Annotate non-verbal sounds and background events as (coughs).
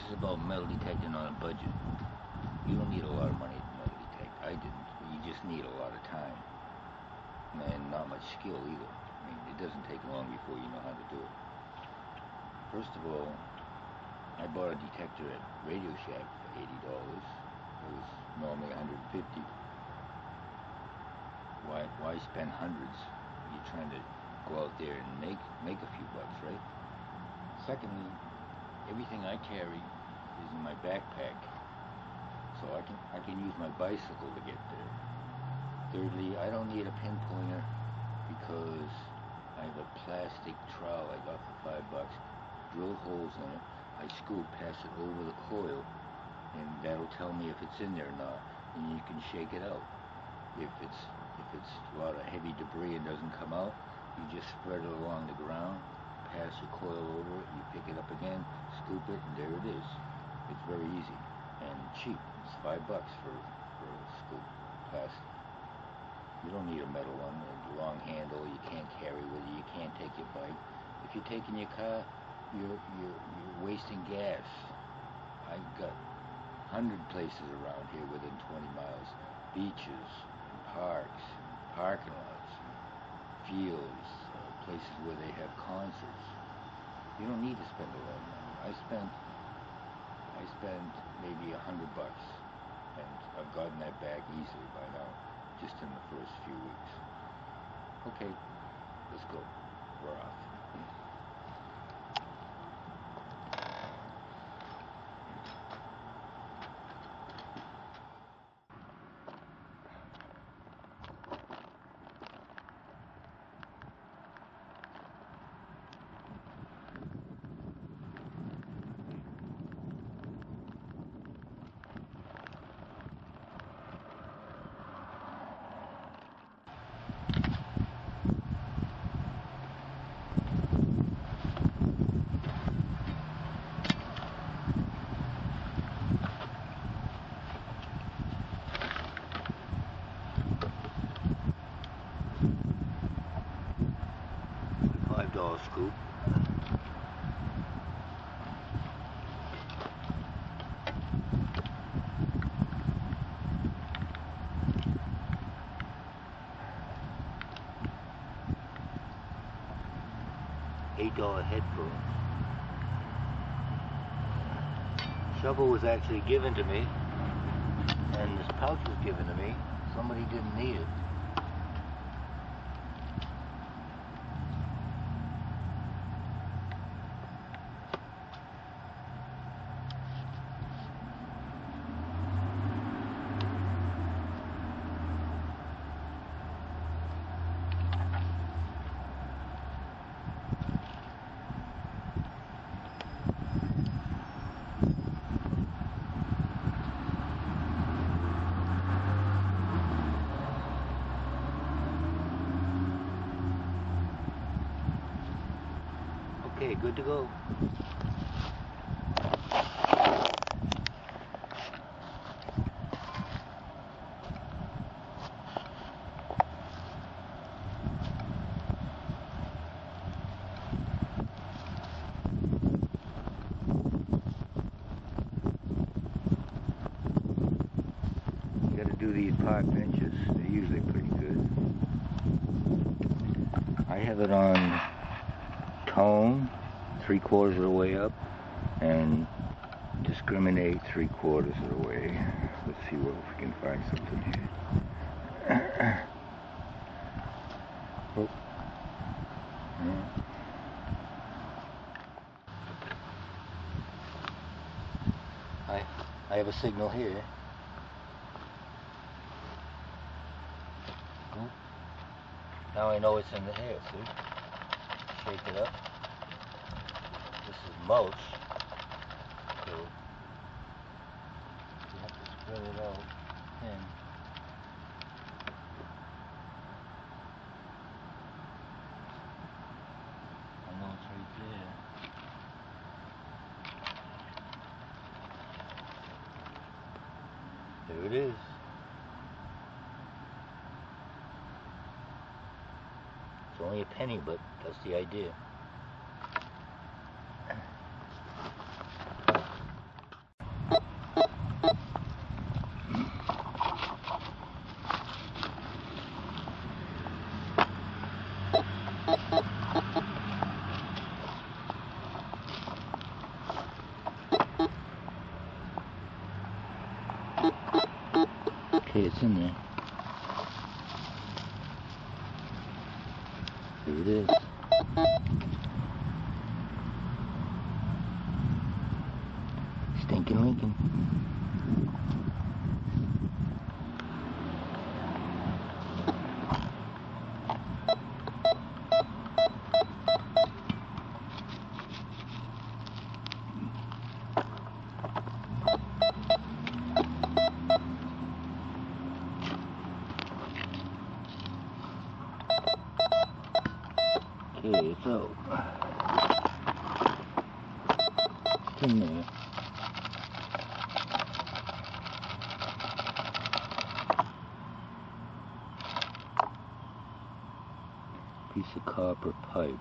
this is about metal detecting on a budget. You don't need a lot of money to metal detect. I didn't. You just need a lot of time. And not much skill either. I mean, it doesn't take long before you know how to do it. First of all, I bought a detector at Radio Shack for $80. It was normally 150 Why, why spend hundreds? You're trying to go out there and make, make a few bucks, right? Secondly, everything I carry is in my backpack, so I can I can use my bicycle to get there. Thirdly, I don't need a pin pointer because I have a plastic trowel I got for five bucks. Drill holes in it. I scoop, pass it over the coil, and that'll tell me if it's in there or not. And you can shake it out. If it's if it's a lot of heavy debris and doesn't come out, you just spread it along the ground, pass the coil over it, and you pick it up again, it, and there it is. It's very easy and cheap. It's five bucks for, for a scoop plastic. You don't need a metal one, a long handle, you can't carry with you, you can't take your bike. If you're taking your car, you're, you're, you're wasting gas. I've got hundred places around here within 20 miles. Beaches, parks, parking lots, fields, uh, places where they have concerts. You don't need to spend a lot of money. I spent I spent maybe a hundred bucks, and I've gotten that back easily by now, just in the first few weeks. Okay, let's go. We're off. Five dollar scoop. Eight dollar headphones. Shovel was actually given to me, and this pouch was given to me. Somebody didn't need it. Okay, good to go. Do these park benches. They're usually pretty good. I have it on tone three quarters of the way up and discriminate three quarters of the way. Let's see what if we can find something here. (coughs) oh. Yeah. I I have a signal here. Hmm? Now I know it's in the air, see? Shake it up. Mulch. So you have to spread it out thin. I know it's right there. There it is. It's only a penny, but that's the idea. It's in there. Here it is. Stinking Lincoln. Okay, so 10 minutes. Piece of copper pipe.